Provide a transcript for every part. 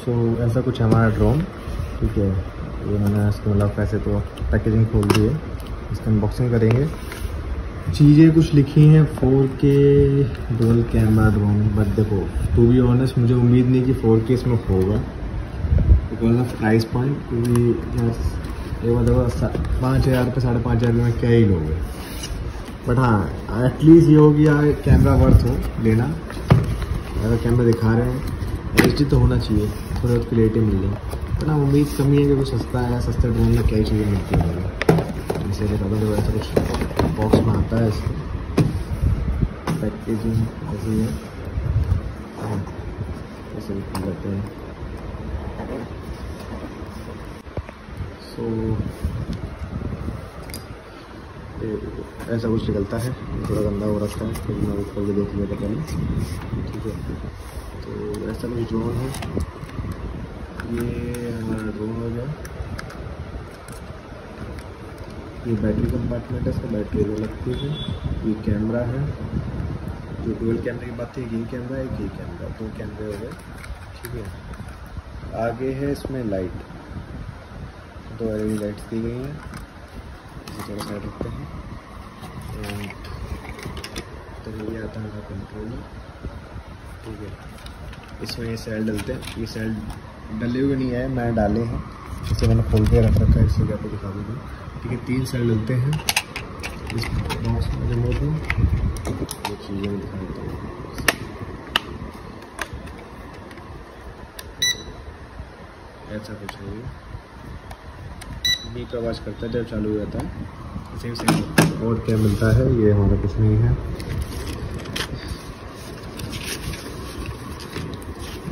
सो so, ऐसा कुछ है हमारा ड्रोन। ठीक है। ये मैंने इसको मतलब वैसे तो पैकेजिंग खोल दी है इसकी अनबॉक्सिंग करेंगे। चीज़ें कुछ लिखी हैं four K dual camera drone but देखो टू बी ऑनेस्ट मुझे उम्मीद नहीं कि फोर के इसमें होगा। बिकॉज़ ऑफ़ प्राइस पॉइंट क्योंकि पाँच हज़ार रुपये साढ़े पाँच हज़ार में क्या ही लोगे। बट हाँ एटलीस्ट ये होगी यार कैमरा वर्थ हो लेना। अगर कैमरा दिखा रहे हैं एच तो होना चाहिए। थोड़ा क्लियरिटी मिल जाए बट हाँ उम्मीद कमी है कि कुछ सस्ता है सस्ते ड्रोन में कई चीज़ें मिलती है। जैसे बता दो ऐसा कुछ बॉक्स में आता है इसका पैकेजिंग ऐसी है। हाँ ऐसे भी खुल जाते हैं। सो ऐसा कुछ निकलता है। थोड़ा गंदा हो रखा है तो मैं खोल के देख लिया पहले। ठीक है। तो ऐसा कुछ ड्रोन है। ये हमारा ड्रोन हो गया। ये बैटरी कंपार्टमेंट है, इसका बैटरी जो लगती है। ये कैमरा है। जो डुअल कैमरे की बात थी, ये कैमरा है ये कैमरा दो कैमरे हो गए। ठीक है। आगे है इसमें लाइट दो एल लाइट्स दी गई हैं। थोड़ा साइड रखते हैं। तो ये आता है कंट्रोल ठीक है। इसमें ये सेल डलते हैं। ये सेल डले हुए नहीं आए मैं डाले हैं। इसे मैंने खोल के रख रखा है इसलिए आपको दिखा दूँगा। ठीक है तीन सेल डलते हैं। इस बॉक्स में रिमोट में वो चीज़ें दिखा देता हूँ। ऐसा कुछ है। ये बीप आवाज़ करता है जब चालू हो जाता है। Same same. और क्या मिलता है ये हमारा कुछ नहीं है।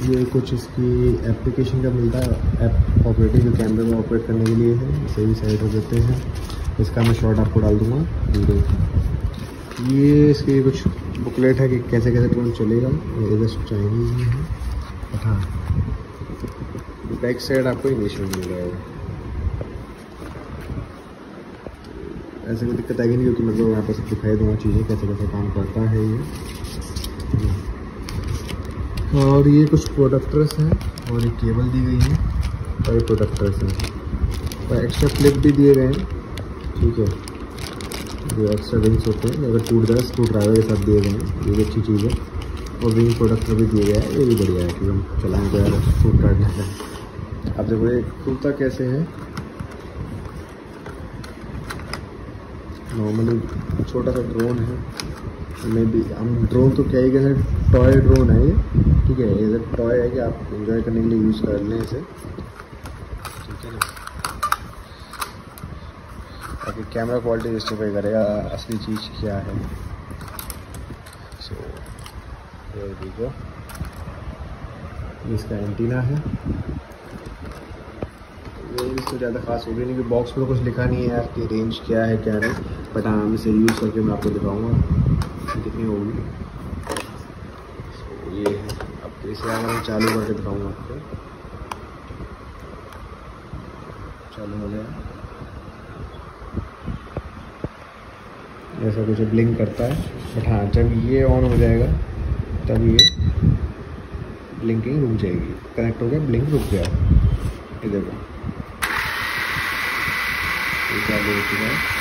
ये कुछ इसकी एप्लीकेशन का मिलता है ऐप ऑपरेटिंग जो कैमरे में ऑपरेट करने के लिए है, इसे भी साइड हो देते हैं। इसका मैं शॉर्ट आपको डाल दूँगा, वीडियो ये इसकी कुछ बुकलेट है कि कैसे कैसे ड्रोन चलेगा, ये इधर चाइनीज़ में है। हाँ। बैक साइड आपको इंग्लिश में मिल जाएगा। ऐसे कोई दिक्कत आएगी नहीं, क्योंकि मतलब यहाँ पर सब दिखाई दूँगा चीज़ें, कैसे कैसे काम करता है ये। और ये कुछ प्रोडक्टर्स हैं और एक केबल दी गई है। और ये प्रोडक्टर्स हैं। और एक्स्ट्रा क्लिप भी दिए गए हैं। ठीक है। जो एक्स्ट्रा रिंग्स होते हैं। अगर टूट जाए स्क्रू ड्राइवर के साथ दिए गए हैं, ये भी अच्छी चीज़ है। और रिंग प्रोडक्टर भी दिए गए हैं। ये भी बढ़िया है कि हम चलाएँगे यार शूट काटने से अब देखो ये कुर्ता कैसे है? नॉर्मली छोटा सा ड्रोन है। मे बी हम ड्रोन तो क्या ही कहते टॉय ड्रोन है ये। ठीक है ये टॉय है कि आप इंजॉय करने के लिए यूज़ कर लें इसे। ठीक है ना? बाकी कैमरा क्वालिटी जस्टिफाई करेगा असली चीज़ क्या है। सो so, देखो। इसका एंटीना है। इससे ज़्यादा खास होगी नहीं कि बॉक्स में तो कुछ लिखा नहीं है आपकी रेंज क्या है क्या नहीं। हाँ हम इसे यूज़ करके मैं आपको दिखाऊँगा। कितनी होगी ये है। अब इसे मैं चालू करके दिखाऊँगा आपको। चालू हो गया। ऐसा कुछ ब्लिंक करता है। बट हाँ जब ये ऑन हो जाएगा, तब ये ब्लिंकिंग रुक जाएगी। कनेक्ट हो गया? ब्लिंक रुक गया। देखो। ये चालू हो चुका है?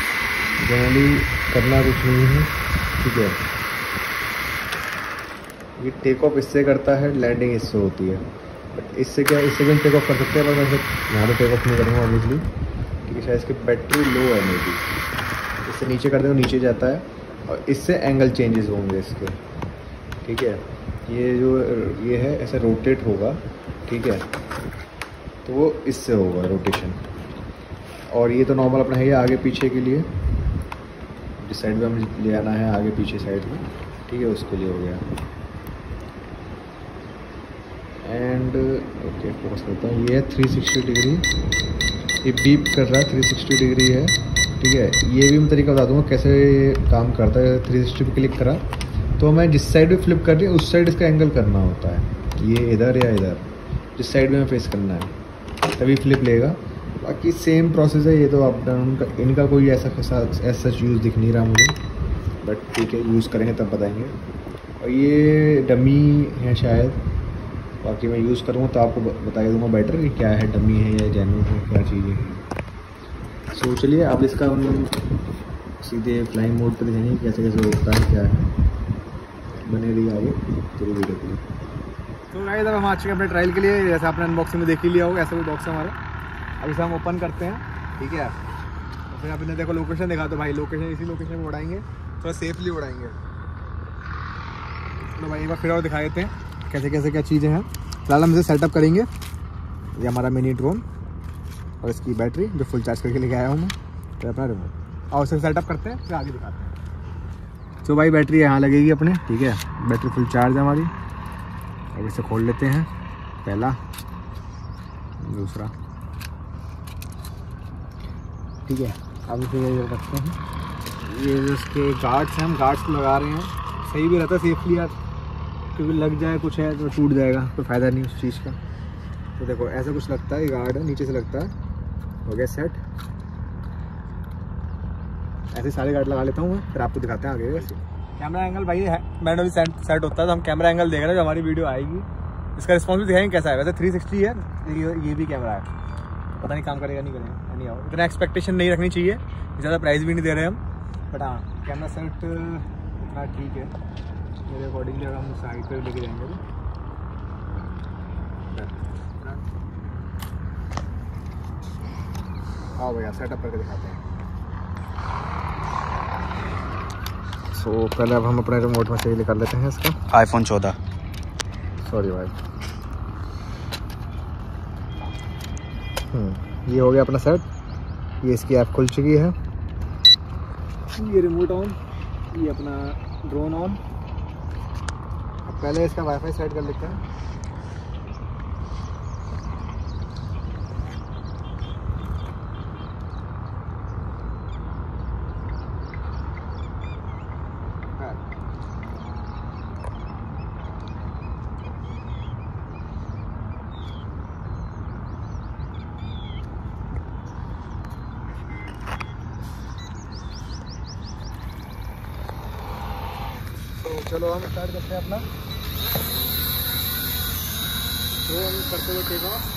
जनरली करना कुछ नहीं है, ठीक है? ये टेक ऑफ़ इससे करता है लैंडिंग इससे होती है। बट इससे क्या, इससे भी टेक ऑफ़ कर सकते हैं, पर मैं यहाँ पर टेक ऑफ़ नहीं करूँगा ऑब्वियसली क्योंकि शायद इसकी बैटरी लो है मेरी इससे नीचे कर दें तो नीचे जाता है, और इससे एंगल चेंजेस होंगे इसके, ठीक है? ये जो, ये है, ऐसा रोटेट होगा, ठीक है? तो वो इससे होगा रोटेशन और ये तो नॉर्मल अपना है, ये आगे पीछे के लिए। जिस साइड में हमें ले आना है, आगे पीछे साइड में ठीक है, उसके लिए हो गया। एंड ओके फोकस करता हूँ, ये थ्री सिक्सटी डिग्री ये बीप कर रहा है थ्री सिक्सटी डिग्री है। ठीक है, ये भी मैं तरीका बता दूँगा कैसे काम करता है। थ्री सिक्सटी क्लिक करा तो मैं जिस साइड में फ्लिप कर रही उस साइड इसका एंगल करना होता है। ये इधर या इधर, जिस साइड में फेस करना है। तभी फ्लिप लेगा। बाकी सेम प्रोसेस है, ये तो अप डाउन का इनका कोई ऐसा ऐसा यूज़ दिख नहीं रहा मुझे। बट ठीक है यूज़ करेंगे तब बताएँगे। और ये डमी है शायद। बाकी मैं यूज़ करूँगा तो आपको बता दूँगा बेटर कि क्या है डमी है या जैनू है, क्या चीज़ है। सो चलिए आप इसका सीधे फ्लाइंग मोड पर देखेंगे कैसे कैसे होता है, क्या है। बने रही आगे पूरी वीडियो के लिए तो गाइस हम आ चुके हैं अपने ट्रायल के लिए। जैसे आपने अनबॉक्सिंग में देख ही लिया होगा, ऐसा भी बॉक्स है हमारा। अब इसे हम ओपन करते हैं, ठीक है? तो फिर आपने देखो लोकेशन दिखा तो भाई। लोकेशन इसी लोकेशन में उड़ाएँगे, थोड़ा सेफली उड़ाएँगे। तो भाई एक बार फिर और दिखा देते हैं, कैसे कैसे क्या चीज़ें हैं। फ़िलहाल हम इसे सेटअप करेंगे। ये हमारा मिनी ड्रोन और इसकी बैटरी जो फुल चार्ज करके लेके आया हूँ मैं। तो अपना रिमोट और उसे सेटअप करते हैं, फिर आगे दिखाते हैं। तो भाई बैटरी यहाँ लगेगी अपने, ठीक है? बैटरी फुल चार्ज है हमारी। अब इसे खोल लेते हैं, पहला। दूसरा। ठीक है, अब इसे ये रखते हैं। ये जो इसके गार्ड्स हैं, हम गार्ड्स को लगा रहे हैं। सही भी रहता है सेफली यार। क्योंकि लग जाए कुछ है तो टूट जाएगा, कोई फ़ायदा नहीं उस चीज़ का। तो देखो, ऐसा कुछ लगता है गार्ड है, नीचे से लगता है। हो गया सेट ऐसे सारे गार्ड लगा लेता हूँ मैं, फिर आपको दिखाते हैं आगे। वैसे कैमरा एंगल भाई है, मैंने भी सेट सेट होता है तो हम कैमरा एंगल देख रहे हैं, जो हमारी वीडियो आएगी। इसका रिस्पॉन्स भी दिखाएँगे कैसा है। वैसे 360 है, ये ये भी कैमरा है। पता नहीं काम करेगा, नहीं करेगा। नहीं आओ। इतना एक्सपेक्टेशन नहीं रखनी चाहिए। ज़्यादा प्राइस भी नहीं दे रहे हम। बट हाँ कैमरा सेट इतना ठीक है। मेरे अकॉर्डिंगली अगर हम साइड पर लेके जाएँगे तो। हाँ भैया सेटअप करके दिखाते हैं। सो so, पहले अब हम अपने रिमोट में से निकाल लेते हैं इसका। आईफोन चौदह। सॉरी भाई। हम्म, ये हो गया अपना सेट। ये इसकी ऐप खुल चुकी है। ये रिमोट ऑन ये अपना ड्रोन ऑन पहले इसका वाईफाई सेट कर लेते हैं। चलो हम स्टार्ट करते हैं अपना। तो हम करते हुए take off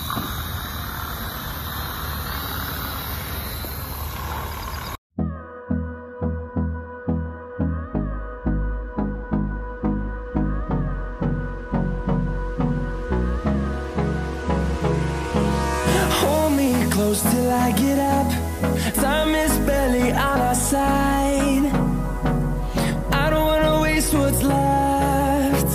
till I get up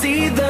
see the